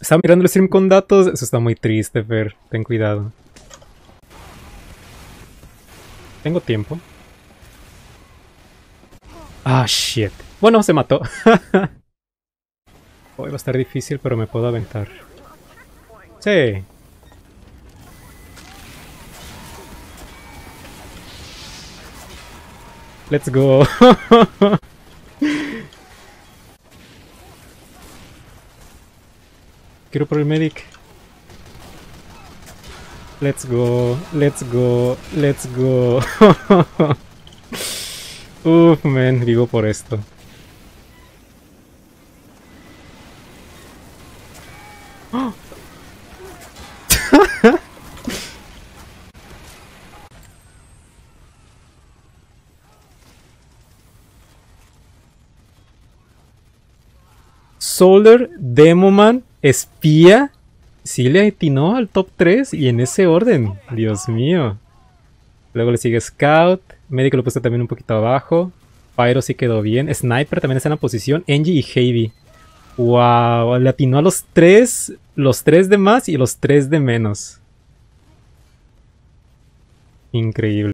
Estaba mirando el stream con datos. Eso está muy triste, Fer. Ten cuidado. Tengo tiempo. Ah, shit. Bueno, se mató. Hoy va a estar difícil, pero me puedo aventar. Sí. Let's go. Quiero por el medic. Let's go, let's go, let's go. Uf, man, vivo por esto. Solar, Demoman, Espía. Sí le atinó al top 3 y en ese orden. Dios mío. Luego le sigue Scout. Médico lo puse también un poquito abajo. Pyro sí quedó bien. Sniper también está en la posición. Engie y Heavy. Wow, le atinó a los 3, los 3 de más y los 3 de menos. Increíble.